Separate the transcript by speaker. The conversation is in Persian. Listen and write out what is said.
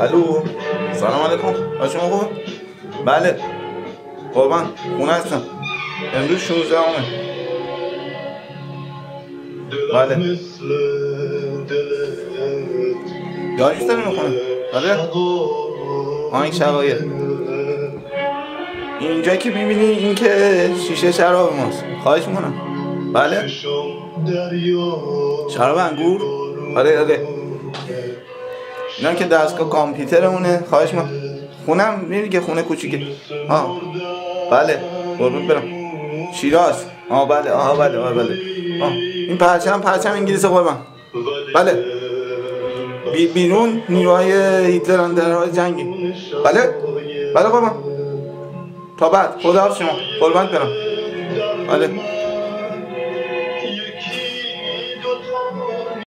Speaker 1: الو. سلام علیکم. شما خوب؟ بله. قربان خونه هستم. امروز 16 همه. بله. داریش داری می‌خونه. آره آه این شقایق اینجا که می‌بینی این که شیشه شراب ماست. خواهش می‌کنم. بله. شراب انگور. آره آره. اینا که دستگاه کامپیوترمونه. خواهش ما خونم می‌بینی که خونه کوچیکه. آه. بله. قربون برم. شیراز. آه بله. آه بله. آه بله. آه. این پرچم پرچم انگلیس قربان. بله. بی بیرون نیروهای هیتلر در جنگی. بله. بله قربان. تا بعد. خدا شما. قربان برم. بله.